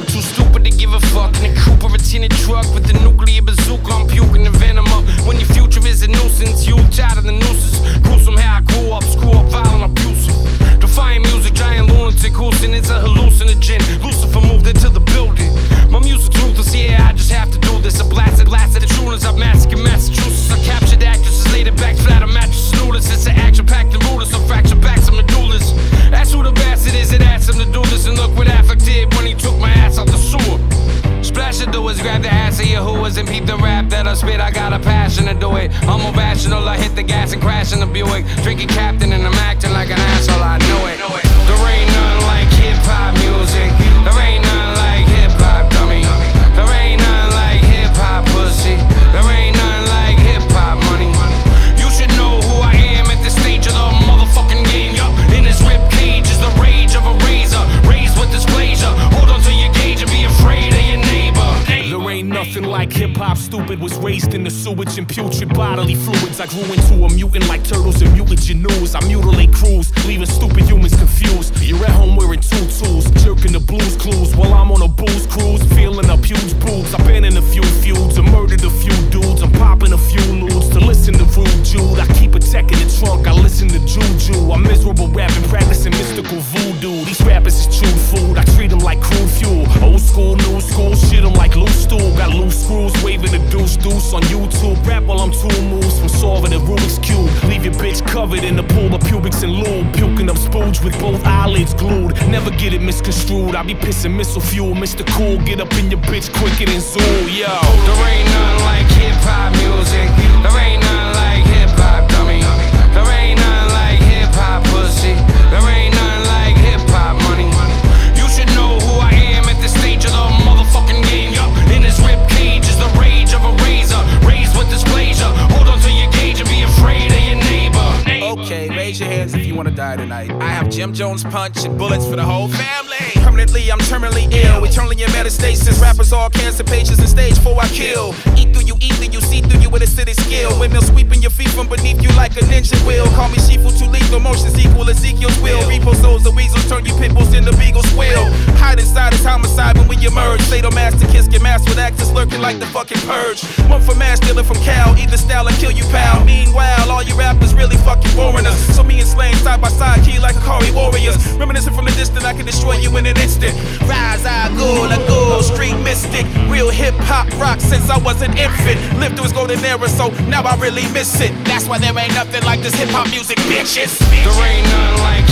I'm too stupid to give a fuck. In a coupe or a tinted truck with a nuclear bazooka, I'm puking the venom up. When your future is a nuisance, you tired of the nooses. Gruesome how I grew up, screw up, violent, abusive. Defying music, giant lunatic, Houston, it's a hallucinogen. Lucifer moved into the building. My music's ruthless, yeah, I just have to do this. A blasted last of the tuners, I've massacred Massachusetts. I captured and peep the rap that I spit. I got a passion to do it. I'm irrational, I hit the gas and crash in the Buick. Drinking captain and I'm acting like an asshole, I know it. Like hip hop. Stupid was raised in the sewage and putrid bodily fluids. I grew into a mutant like turtles and mutant news. I mutilate crews, leaving stupid humans confused. You're at home wearing tutus, jerking the blues clues while I'm on a booze cruise, feeling up huge boobs. I've been in a few feuds and murdered a few dudes. I'm popping a few nudes to listen to Rude Jude. I keep a tech in the trunk. I listen to Juju. I'm miserable rapping, practicing mystical voodoo. These rappers is like crude fuel. Old school, new school, shit them like loose stool. Got loose screws, waving the deuce deuce on YouTube. Rap while I'm two moves from solving the Rubik's Cube. Leave your bitch covered in the pool of pubics and lube. Puking up spooge with both eyelids glued. Never get it misconstrued. I be pissing missile fuel. Mr. Cool, get up in your bitch quicker than Zool, yo. Wanna die tonight. I have Jim Jones punch and bullets for the whole family. Permanently, I'm terminally ill. Eternally in metastasis. Rappers all cancer patients in stage four I kill. Eat through you, eat through you, see through you with a city skill. Windmill sweeping your feet from beneath you like a ninja wheel. Call me Shifu, too lethal. Motions equal Ezekiel's will. Repo souls, the weasels turn you pitbulls into beagles squeal. Hide inside is homicide when we emerge. Fatal masochist get masked with actors lurking like the fucking purge. One for mass dealing from Cal. Either style or kill you, pal. Meanwhile, all you rappers really fucking boring us. So me and Slaine side by side, key like Ikari warriors. Reminiscing from the distant, I can destroy you in an instant. Rise, I go, I go, street mystic. Real hip hop rock since I was an infant. Lived through his golden era, so now I really miss it. That's why there ain't nothing like this hip hop music, bitches. There ain't nothing like